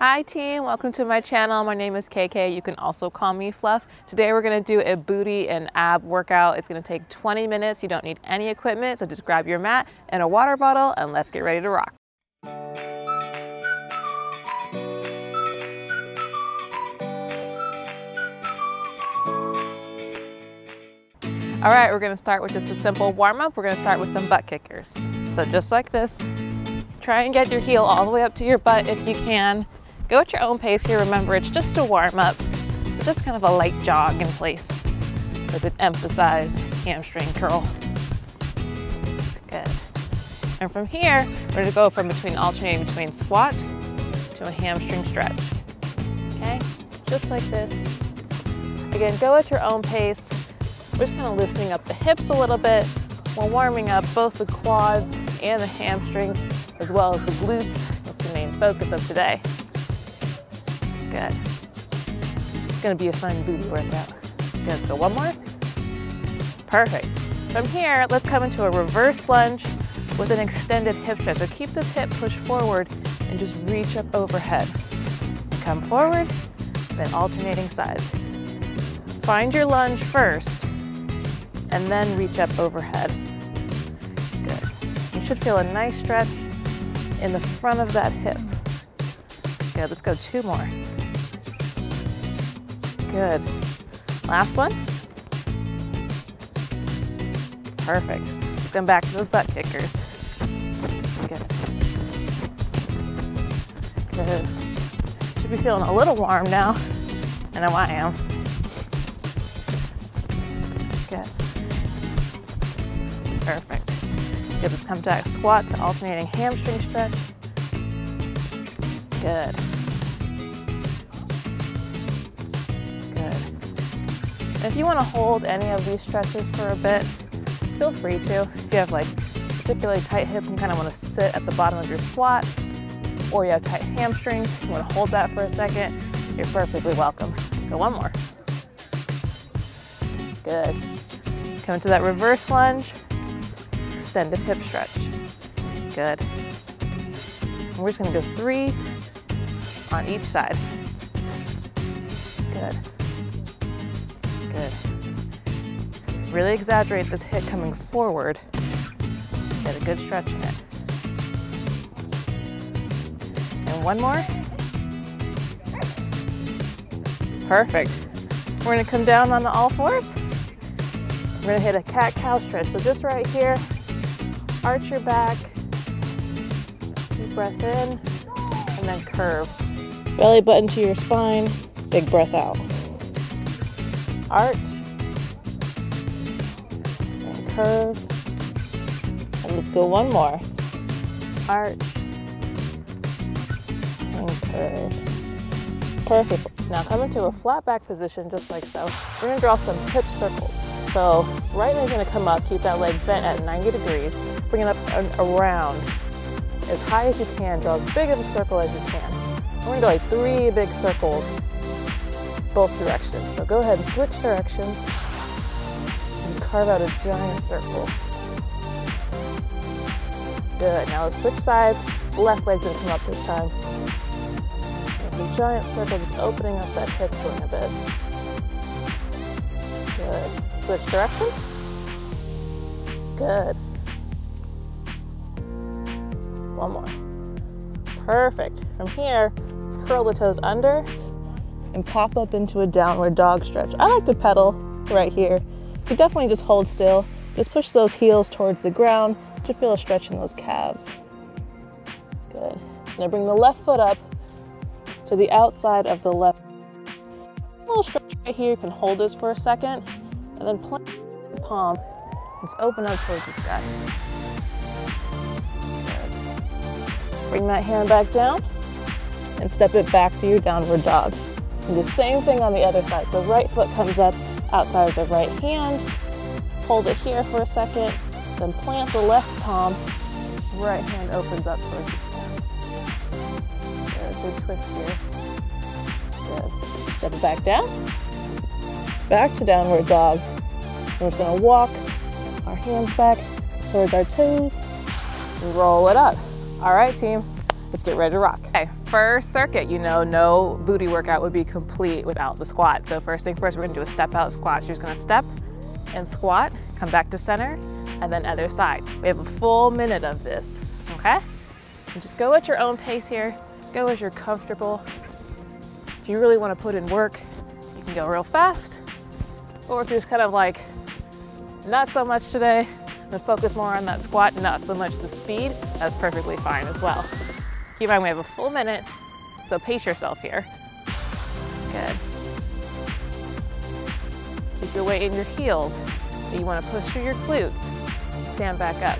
Hi team, welcome to my channel. My name is KK. You can also call me Fluff. Today we're gonna do a booty and ab workout. It's gonna take 20 minutes. You don't need any equipment, so just grab your mat and a water bottle and let's get ready to rock. All right, we're gonna start with just a simple warm up. We're gonna start with some butt kickers. So just like this, try and get your heel all the way up to your butt if you can. Go at your own pace here. Remember, it's just a warm up. So just kind of a light jog in place with an emphasized hamstring curl. Good. And from here, we're gonna go from between alternating between squat to a hamstring stretch. Okay, just like this. Again, go at your own pace. We're just kind of loosening up the hips a little bit. We're warming up both the quads and the hamstrings, as well as the glutes. That's the main focus of today. Good. It's gonna be a fun booty workout. Let's go one more. Perfect. From here, let's come into a reverse lunge with an extended hip stretch. So keep this hip pushed forward and just reach up overhead. Come forward, then alternating sides. Find your lunge first, and then reach up overhead. Good. You should feel a nice stretch in the front of that hip. Good, let's go two more. Good. Last one. Perfect. Come back to those butt kickers. Good. Good. Should be feeling a little warm now. I know I am. Good. Perfect. Good, let's come back squat to alternating hamstring stretch. Good. If you want to hold any of these stretches for a bit, feel free to. If you have like particularly tight hips and kind of want to sit at the bottom of your squat, or you have tight hamstrings, you want to hold that for a second, you're perfectly welcome. Go one more. Good. Come into that reverse lunge, extended hip stretch. Good. And we're just gonna go three on each side. Good. Really exaggerate this hip coming forward. Get a good stretch in it. And one more. Perfect. We're gonna come down on all fours. We're gonna hit a cat-cow stretch. So just right here, arch your back, deep breath in, and then curve. Belly button to your spine, big breath out. Arch, curve, and let's go one more. Arch, and curve. Perfect. Now come into a flat back position just like so. We're gonna draw some hip circles. So right leg's gonna come up, keep that leg bent at 90 degrees, bring it up and around as high as you can, draw as big of a circle as you can. We're gonna do like three big circles, both directions. So go ahead and switch directions, just carve out a giant circle. Good, now let's switch sides. Left leg's gonna come up this time. The giant circle, just opening up that hip joint a bit. Good. Switch direction. Good. One more. Perfect. From here, let's curl the toes under and pop up into a downward dog stretch. I like to pedal right here. You definitely just hold still. Just push those heels towards the ground to feel a stretch in those calves. Good. Now bring the left foot up to the outside of the left. A little stretch right here. You can hold this for a second and then plant the palm. Let's open up towards the sky. Good. Bring that hand back down and step it back to your downward dog. And the same thing on the other side. So right foot comes up outside of the right hand. Hold it here for a second. Then plant the left palm. Right hand opens up towards the. Good, big twist here. Good. Step it back down back to downward dog. We're just gonna walk our hands back towards our toes and roll it up. All right, team, let's get ready to rock. Okay, first circuit, you know, no booty workout would be complete without the squat. So first thing first, we're gonna do a step out squat. So you're just gonna step and squat, come back to center, and then other side. We have a full minute of this, okay? And just go at your own pace here. Go as you're comfortable. If you really wanna put in work, you can go real fast. Or if you're just kind of like, not so much today, then focus more on that squat, not so much the speed, that's perfectly fine as well. Keep in mind we have a full minute, so pace yourself here. Good. Keep your weight in your heels. You wanna push through your glutes. Stand back up.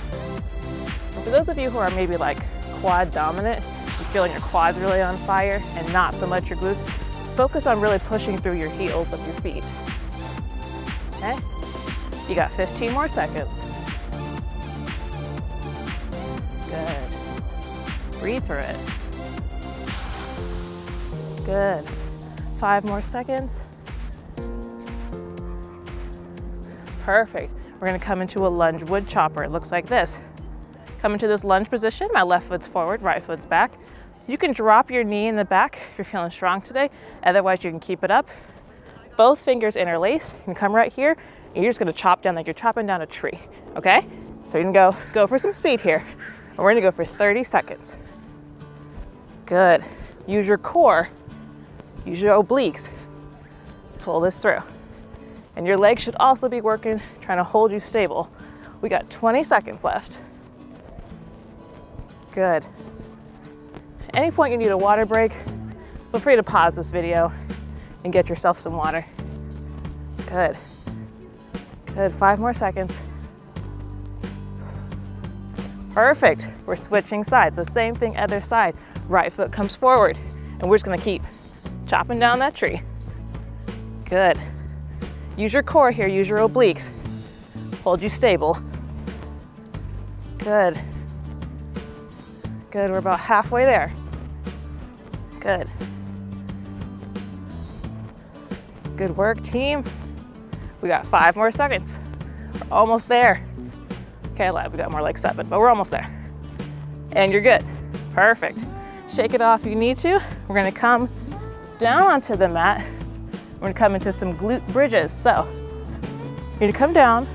And for those of you who are maybe like quad dominant, you're feeling your quads really on fire and not so much your glutes, focus on really pushing through your heels of your feet. Okay? You got 15 more seconds. Good. Breathe through it. Good. Five more seconds. Perfect. We're gonna come into a lunge wood chopper. It looks like this. Come into this lunge position. My left foot's forward, right foot's back. You can drop your knee in the back if you're feeling strong today. Otherwise, you can keep it up. Both fingers interlace. and come right here. And you're just gonna chop down like you're chopping down a tree, okay? So you can go, go for some speed here. And we're gonna go for 30 seconds. Good. Use your core. Use your obliques. Pull this through. And your legs should also be working, trying to hold you stable. We got 20 seconds left. Good. any point you need a water break, feel free to pause this video and get yourself some water. Good. Good, five more seconds. Perfect, we're switching sides. The same thing other side. Right foot comes forward and we're just gonna keep chopping down that tree. Good. Use your core here, use your obliques. Hold you stable. Good. Good, we're about halfway there. Good. Good work, team. We got five more seconds. We're almost there. Okay, lab, we got more like seven, but we're almost there. And you're good. Perfect. Shake it off if you need to. We're gonna come down onto the mat we're gonna come into some glute bridges. So you're gonna come down.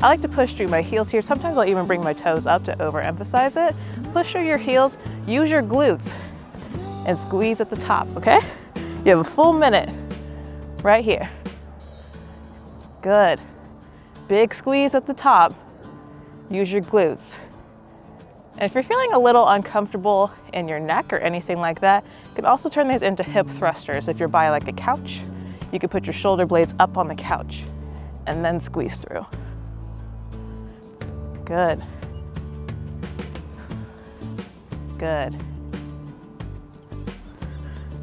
I like to push through my heels here. Sometimes I'll even bring my toes up to overemphasize it. Push through your heels, use your glutes and squeeze at the top, okay? You have a full minute right here. Good. Big squeeze at the top. Use your glutes. And if you're feeling a little uncomfortable in your neck or anything like that, you can also turn these into hip thrusters if you're by like a couch you could put your shoulder blades up on the couch and then squeeze through. Good. Good.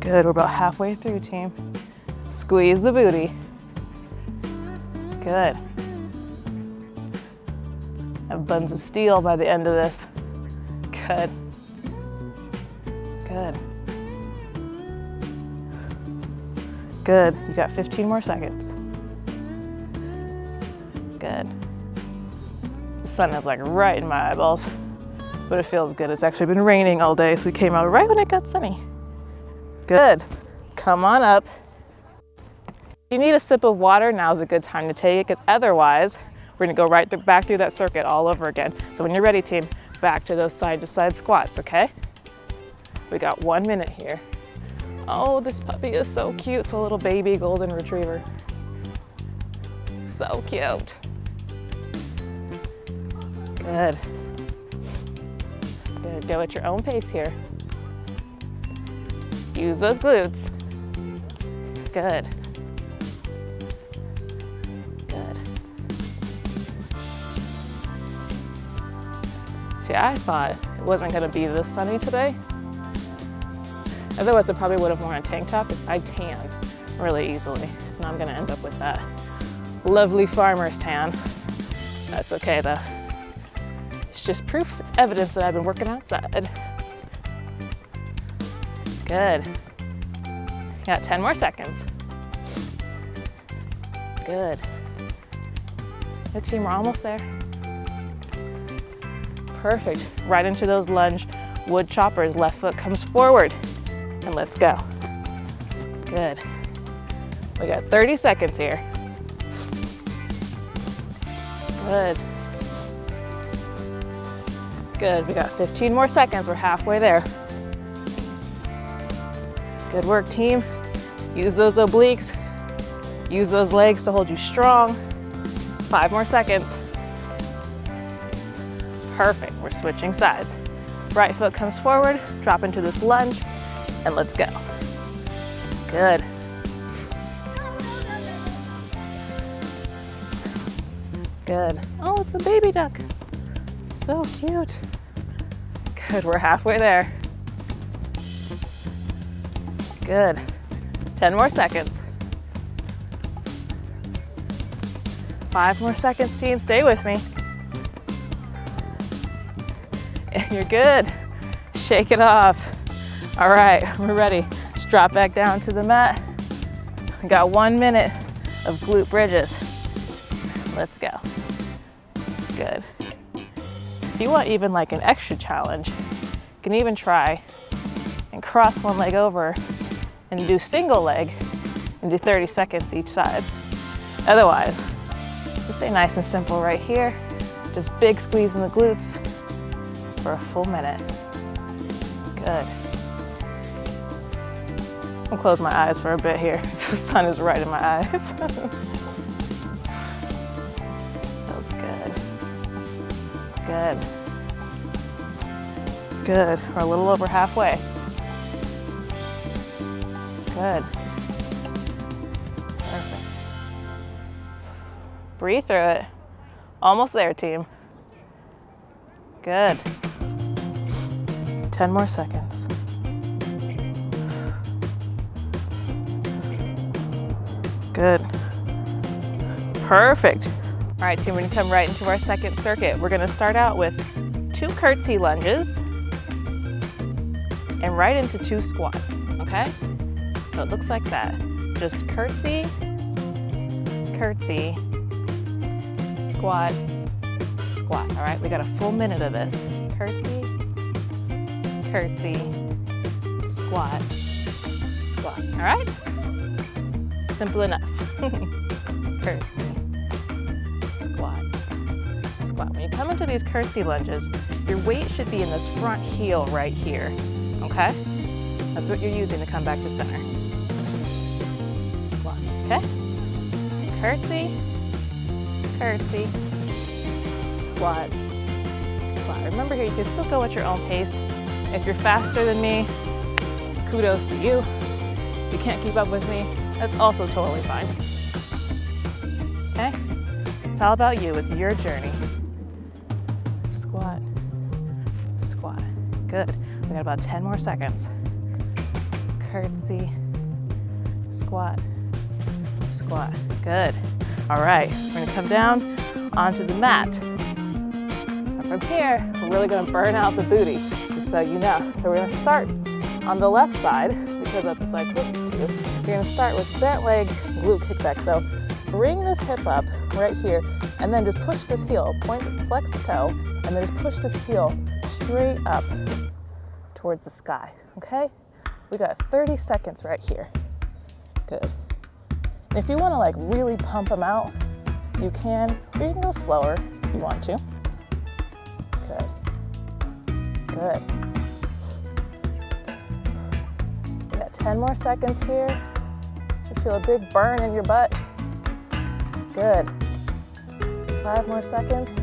Good, we're about halfway through, team. Squeeze the booty. Good. Have buns of steel by the end of this. Good. Good. Good. You got 15 more seconds. Good. The sun is like right in my eyeballs, but it feels good. It's actually been raining all day, so we came out right when it got sunny. Good. Come on up. You need a sip of water, now's a good time to take it, because otherwise, we're gonna go right th back through that circuit all over again. So when you're ready, team, back to those side to side squats, okay? We got one minute here. Oh, this puppy is so cute. It's a little baby golden retriever. So cute. Good. Good, go at your own pace here. Use those glutes. Good. Good. See, I thought it wasn't gonna be this sunny today. Otherwise I probably would have worn a tank top because I tan really easily. And I'm gonna end up with that lovely farmer's tan. That's okay though. It's just proof, it's evidence that I've been working outside. Good. Got 10 more seconds. Good. Good team, we're almost there. Perfect. Right into those lunge wood choppers. Left foot comes forward. and let's go. Good. We got 30 seconds here. Good. Good, we got 15 more seconds. We're halfway there. Good work, team. Use those obliques. Use those legs to hold you strong. Five more seconds. Perfect, we're switching sides. Right foot comes forward, drop into this lunge, and let's go. Good. Good. Oh, it's a baby duck. So cute. Good, we're halfway there. Good. 10 more seconds. Five more seconds, team. Stay with me. You're good. Shake it off. All right, we're ready. Just drop back down to the mat. We got one minute of glute bridges. Let's go. Good. If you want even like an extra challenge, you can even try and cross one leg over and do single leg and do 30 seconds each side. Otherwise, just stay nice and simple right here. Just big squeeze in the glutes for a full minute. Good. I'll close my eyes for a bit here. The sun is right in my eyes. Feels good. Good. Good. We're a little over halfway. Good. Perfect. Breathe through it. Almost there, team. Good. 10 more seconds. Good. Perfect. All right, team, we're gonna come right into our second circuit. We're gonna start out with two curtsy lunges and right into two squats, okay? So it looks like that. Just curtsy, curtsy, squat, squat, all right? We got a full minute of this. Curtsy, curtsy, squat, squat, all right? Simple enough. curtsy, squat, squat. When you come into these curtsy lunges, your weight should be in this front heel right here, okay? That's what you're using to come back to center. Squat, okay? Curtsy, curtsy, squat, squat. Remember here, you can still go at your own pace. If you're faster than me, kudos to you. If you can't keep up with me, that's also totally fine. Okay? It's all about you, it's your journey. Squat, squat. Good. We got about 10 more seconds. Curtsy, squat, squat. Good. All right, we're gonna come down onto the mat. And from here, we're really gonna burn out the booty, so you know. So we're gonna start on the left side, because that's the side closest to you. You're gonna start with bent leg glute kickback. So bring this hip up right here, and then just push this heel, point, flex the toe, and then just push this heel straight up towards the sky, okay? We got 30 seconds right here. Good. And if you wanna like really pump them out, you can, or you can go slower if you want to. Good. Good. 10 more seconds here. Should feel a big burn in your butt. Good. Five more seconds.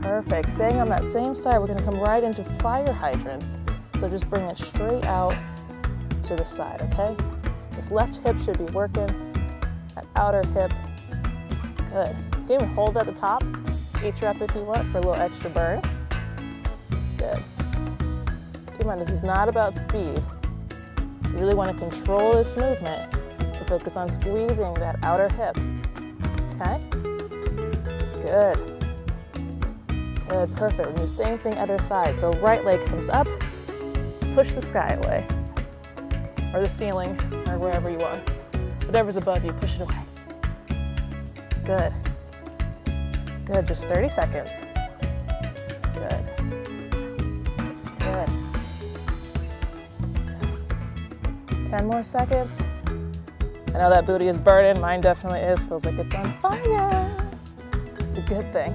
Perfect. Staying on that same side, we're gonna come right into fire hydrants. So just bring it straight out to the side, okay? This left hip should be working, that outer hip. Good. You can even hold at the top, each rep if you want for a little extra burn. Good. Keep in mind, this is not about speed. Really want to control this movement to focus on squeezing that outer hip. Okay? Good. Good, perfect. We do the same thing other side. So right leg comes up, push the sky away. Or the ceiling, or wherever you are. Whatever's above you, push it away. Good. Good, just 30 seconds. 10 more seconds. I know that booty is burning. Mine definitely is. Feels like it's on fire. It's a good thing.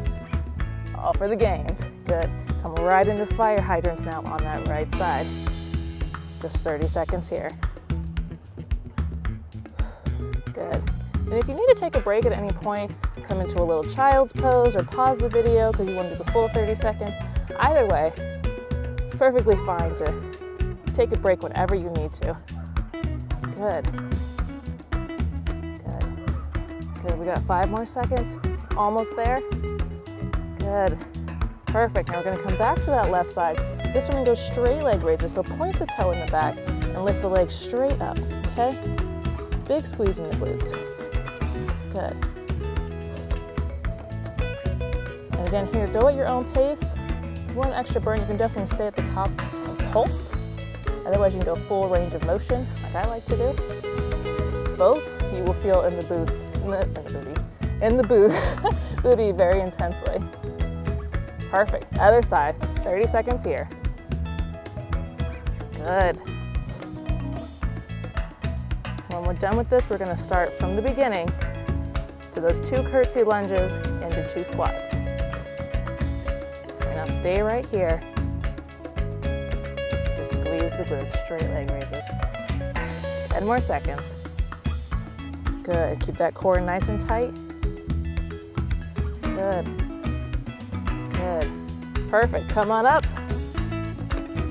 All for the gains. Good. Come right into fire hydrants now on that right side. Just 30 seconds here. Good. And if you need to take a break at any point, come into a little child's pose or pause the video because you want to do the full 30 seconds. Either way, it's perfectly fine to take a break whenever you need to. Good. Good. Good. We got five more seconds. Almost there. Good. Perfect. Now we're going to come back to that left side. This one goes straight leg raises. So point the toe in the back and lift the leg straight up. Okay? Big squeeze in the glutes. Good. And again, here, go at your own pace. If you want an extra burn, you can definitely stay at the top and pulse. Otherwise, you can go full range of motion, like I like to do. Both you will feel in the boots, in the, in the booty, in the booth, booty very intensely. Perfect. Other side. 30 seconds here. Good. When we're done with this, we're gonna start from the beginning to those two curtsy lunges into two squats. And now stay right here. Just squeeze the glutes, straight leg raises. 10 more seconds. Good, keep that core nice and tight. Good, good. Perfect, come on up.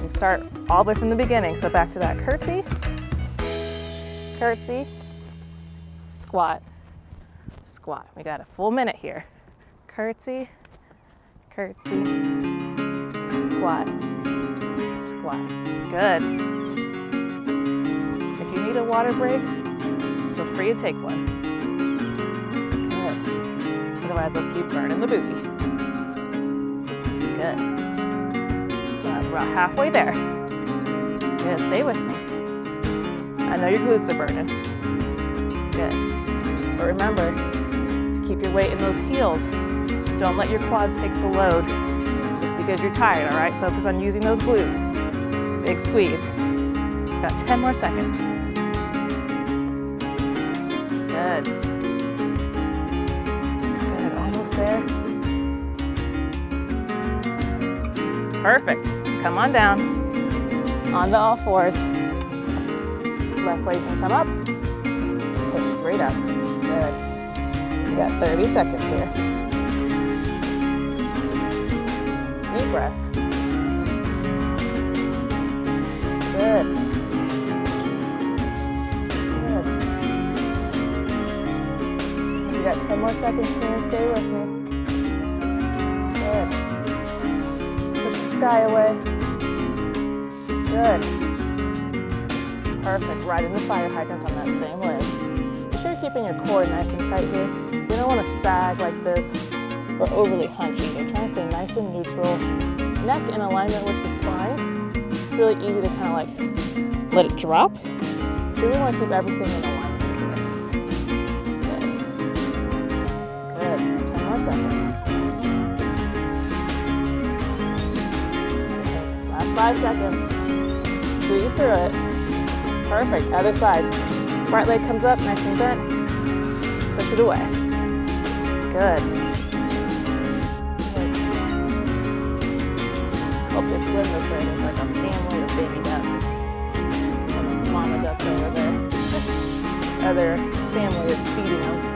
We start all the way from the beginning. So back to that curtsy, curtsy, squat, squat. We got a full minute here. Curtsy, curtsy, squat, squat. Good. Need a water break, feel free to take one. Good. Otherwise, let's keep burning the booty. Good. About halfway there. Good, stay with me. I know your glutes are burning. Good. But remember to keep your weight in those heels. Don't let your quads take the load just because you're tired, all right? Focus on using those glutes. Big squeeze. Got 10 more seconds. Good. Good, almost there. Perfect. Come on down. On the all fours. Left leg's gonna come up. Push straight up. Good. You got 30 seconds here. Deep breaths. You got 10 more seconds, team. Stay with me. Good. Push the sky away. Good. Perfect. Right in the fire hydrants on that same leg. Be sure you're keeping your core nice and tight here. You don't want to sag like this or overly hunch either. Trying to stay nice and neutral. Neck in alignment with the spine. It's really easy to kind of like let it drop. So want to keep everything in alignment Good. 10 seconds. Last five seconds. Squeeze through it. Perfect. Other side. Right leg comes up, nice and bent. Push it away. Good. Hope they swim this way. There's like a family of baby ducks. And it's mama duck over there. Other family is feeding them.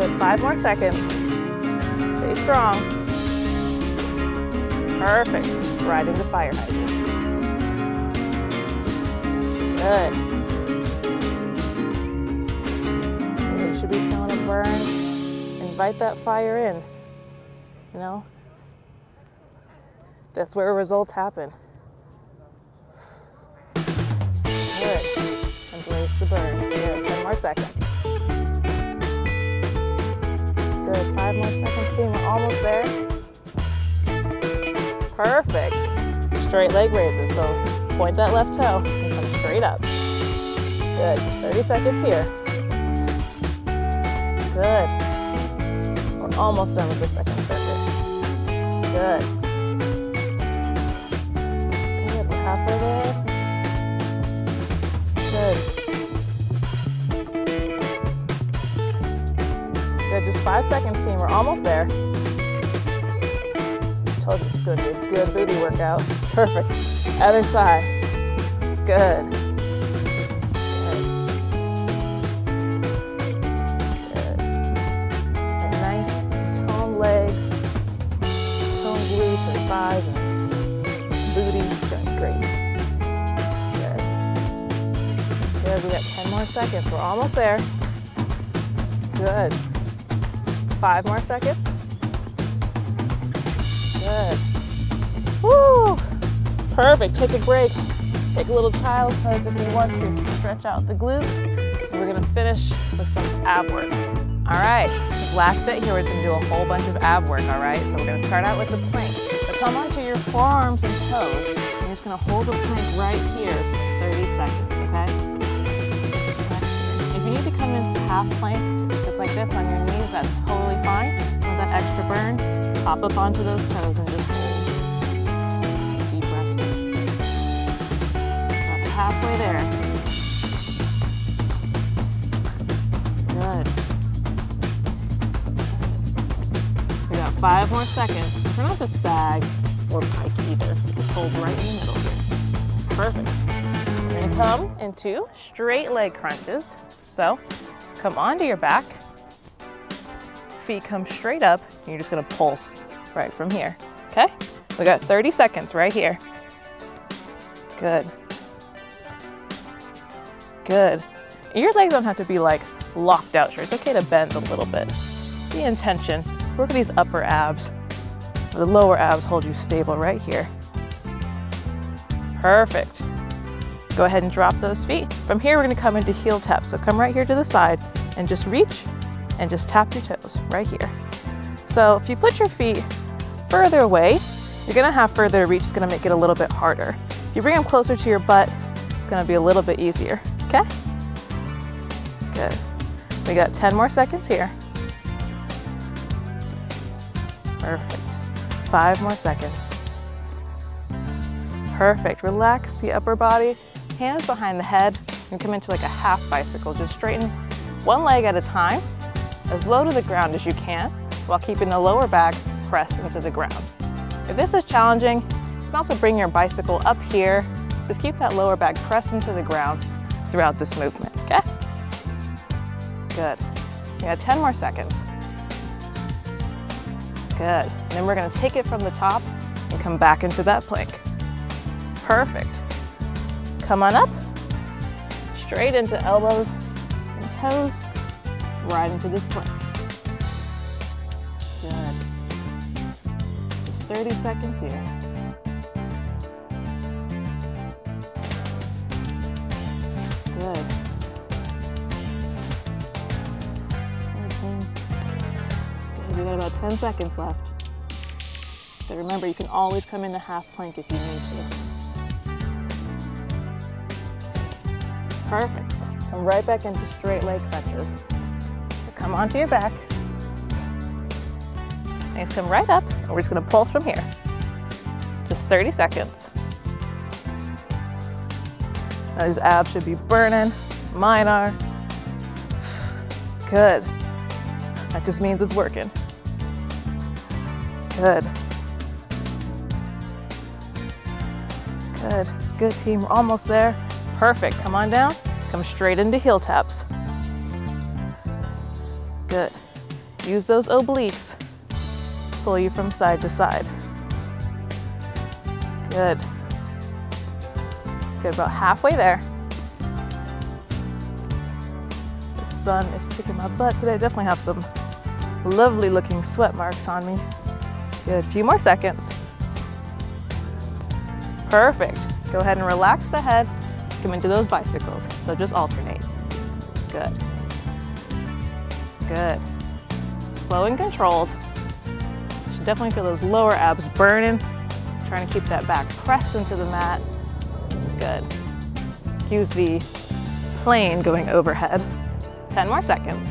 Good. Five more seconds. Stay strong. Perfect. Right into fire hydrants. Good. You should be feeling a burn. Invite that fire in. You know? That's where results happen. Good. Embrace the burn. Good. 10 more seconds. Good. Five more seconds, team. We're almost there. Perfect. Straight leg raises. So point that left toe and come straight up. Good. Just 30 seconds here. Good. We're almost done with the second circuit. Good. Five seconds, team. We're almost there. Told you going to be a good booty workout. Perfect. Other side. Good. Nice toned legs, toned glutes and thighs and booty. Great. We got 10 more seconds. We're almost there. Good. Five more seconds. Good. Woo! Perfect. Take a break. Take a little child pose if you want to. Stretch out the glutes. We're gonna finish with some ab work. All right, last bit here, we're just gonna do a whole bunch of ab work, all right? So we're gonna start out with the plank. So come onto your forearms and toes. You're just gonna hold the plank right here for 30 seconds, okay? If you need to come into half plank, like this on your knees, that's totally fine. So that extra burn, pop up onto those toes and just hold. Deep breaths halfway there. Good. We got five more seconds. Try not to sag or pike either. Just hold right in the middle here. Perfect. We're gonna come into straight leg crunches. So come onto your back, feet come straight up, and you're just gonna pulse right from here, okay? We got 30 seconds right here. Good. Good. Your legs don't have to be like locked out sure. It's okay to bend a little bit. The intention, work these upper abs. The lower abs hold you stable right here. Perfect. Go ahead and drop those feet. From here, we're gonna come into heel tap. So come right here to the side and just reach and just tap your toes right here. So if you put your feet further away, you're gonna have further reach. It's gonna make it a little bit harder. If you bring them closer to your butt, it's gonna be a little bit easier, okay? Good. We got 10 more seconds here. Perfect. Five more seconds. Perfect. Relax the upper body, hands behind the head, and come into like a half bicycle. Just straighten one leg at a time, as low to the ground as you can, while keeping the lower back pressed into the ground. If this is challenging, you can also bring your bicycle up here. Just keep that lower back pressed into the ground throughout this movement, okay? Good. Got 10 more seconds. Good. And then we're gonna take it from the top and come back into that plank. Perfect. Come on up, straight into elbows and toes, right into this plank. Good. Just 30 seconds here. Good. 13. Good. We got about 10 seconds left. But remember, you can always come into half plank if you need to. Perfect. Come right back into straight leg crunches. Come onto your back. Nice, come right up. And we're just gonna pulse from here. Just 30 seconds. Now these abs should be burning. Mine are. Good. That just means it's working. Good. Good. Good team. We're almost there. Perfect. Come on down. Come straight into heel taps. Use those obliques. Pull you from side to side. Good. Good. About halfway there. The sun is kicking my butt today. I definitely have some lovely looking sweat marks on me. Good. Few more seconds. Perfect. Go ahead and relax the head. Come into those bicycles. So just alternate. Good. Good. Slow and controlled. Should definitely feel those lower abs burning. Trying to keep that back pressed into the mat. Good. Excuse the plane going overhead. 10 more seconds.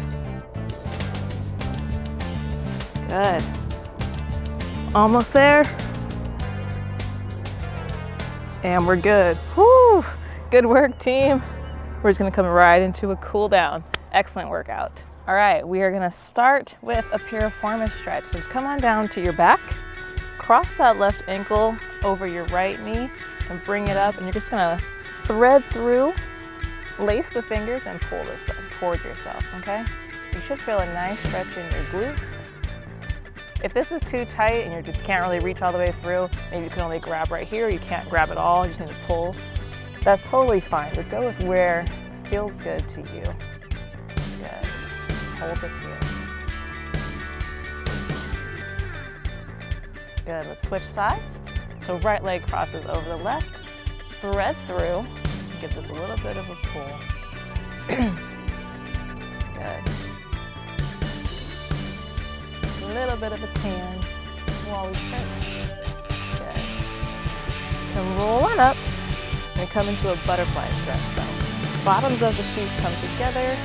Good. Almost there. And we're good. Whew. Good work, team. We're just gonna come right into a cool down. Excellent workout. All right, we are gonna start with a piriformis stretch. So just come on down to your back, cross that left ankle over your right knee and bring it up and you're just gonna thread through, lace the fingers and pull this towards yourself, okay? You should feel a nice stretch in your glutes. If this is too tight and you just can't really reach all the way through, maybe you can only grab right here, you can't grab at all, you just need to pull. That's totally fine. Just go with where feels good to you. Hold this here. Good, let's switch sides. So right leg crosses over the left, thread through, give this a little bit of a pull. Good. A little bit of a tan while we stretch. Good. Come roll on up and come into a butterfly stretch. So bottoms of the feet come together,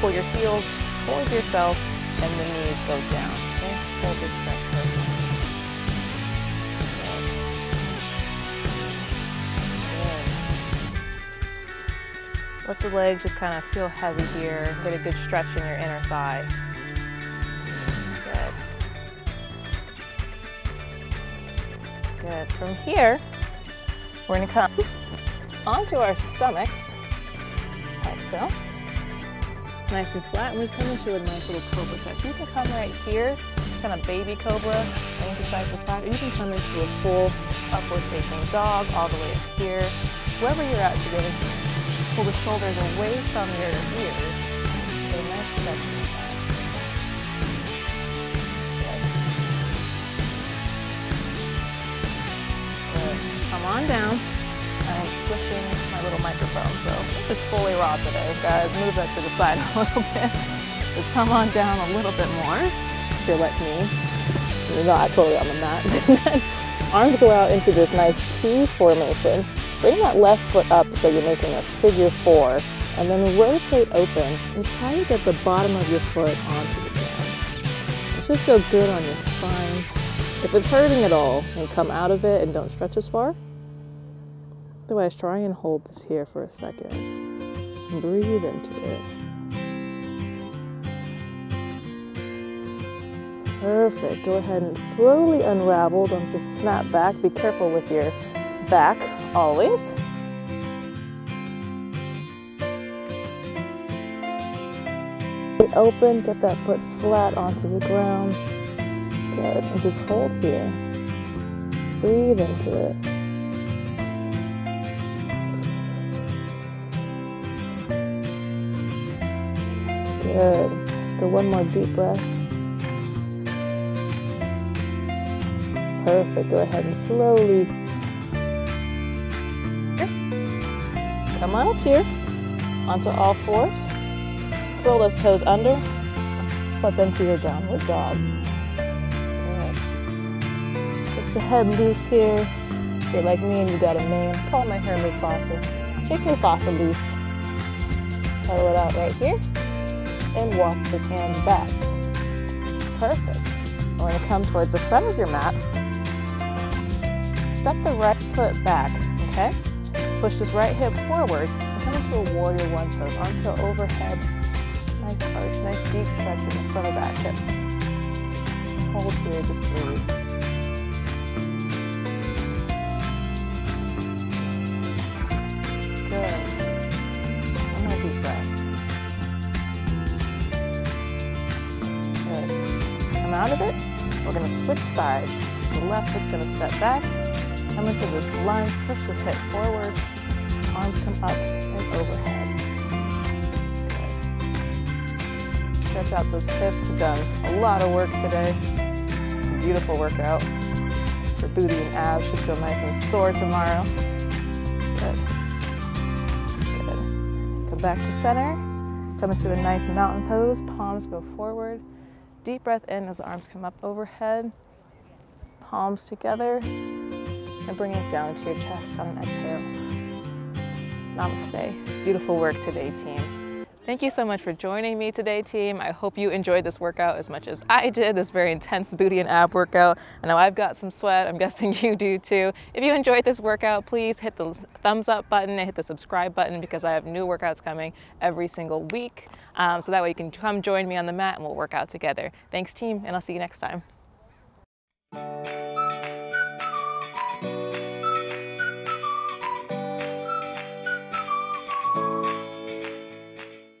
pull your heels towards yourself, and the knees go down. Okay, hold this stretch first. Let the leg just kind of feel heavy here. Get a good stretch in your inner thigh. Good. Good. From here, we're gonna come onto our stomachs, like so. Nice and flat, and we're just coming to a nice little cobra stretch. You can come right here, kind of baby cobra, anchor side to side, or you can come into a full upward facing dog all the way up here. Wherever you're at today, pull the shoulders away from your ears. A nice stretch. Good. Come on down. I'm my little microphone, so it's fully raw today. Guys, move that to the side a little bit. So come on down a little bit more, if you're like me. You're not totally on the mat. Arms go out into this nice T formation. Bring that left foot up so you're making a figure four, and then rotate open and try to get the bottom of your foot onto the ground. It should feel good on your spine. If it's hurting at all, then come out of it and don't stretch as far. Otherwise, try and hold this here for a second. And breathe into it. Perfect. Go ahead and slowly unravel. Don't just snap back. Be careful with your back always. Open, get that foot flat onto the ground. Good. And just hold here. Breathe into it. Good. Let's go one more deep breath. Perfect. Go ahead and slowly come on up here onto all fours. Curl those toes under. Flip into your downward dog. Good. Get the head loose here. If you're like me and you got a mane, call my hair Mufasa. Shake Mufasa loose. Pedal it out right here and walk his hands back. Perfect. We're going to come towards the front of your mat. Step the right foot back, okay? Push this right hip forward come into a warrior one pose onto overhead. Nice arch, nice deep stretch in the front of that hip. Hold here, just breathe. Switch sides. The left foot's going to step back. Come into this lunge. Push this hip forward. Arms come up and overhead. Stretch out those hips. Done a lot of work today. Beautiful workout. Your booty and abs should feel nice and sore tomorrow. Good. Good. Come back to center. Come into a nice mountain pose. Palms go forward. Deep breath in as the arms come up overhead. Palms together. And bring it down to your chest on an exhale. Namaste. Beautiful work today, team. Thank you so much for joining me today, team. I hope you enjoyed this workout as much as I did, this very intense booty and ab workout. I know I've got some sweat, I'm guessing you do too. If you enjoyed this workout, please hit the thumbs up button and hit the subscribe button because I have new workouts coming every single week. Um, so that way you can come join me on the mat and we'll work out together. Thanks team, and I'll see you next time.